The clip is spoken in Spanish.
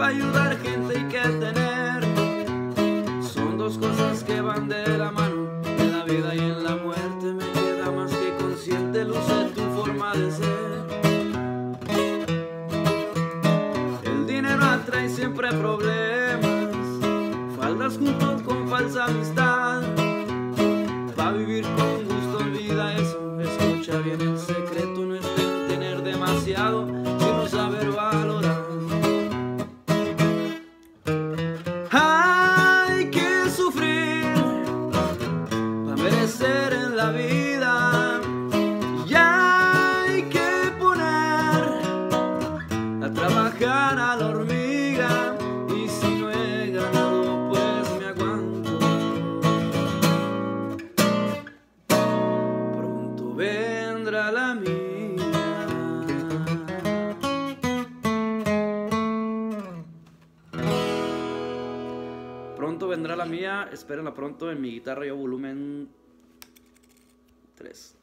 para ayudar gente hay que tener. Son dos cosas que van de la mano, en la vida y en la muerte me queda más que consciente, luz luce tu forma de ser. El dinero atrae siempre problemas, faldas junto con falsa amistad, para vivir con gusto olvida eso, escucha bien el secreto, no es tener demasiado. Merecer en la vida. Y hay que poner a trabajar a la hormiga. Y si no he ganado, pues me aguanto. Pronto vendrá la mía. Pronto vendrá la mía, espérenla pronto en mi guitarra yo volumen 3.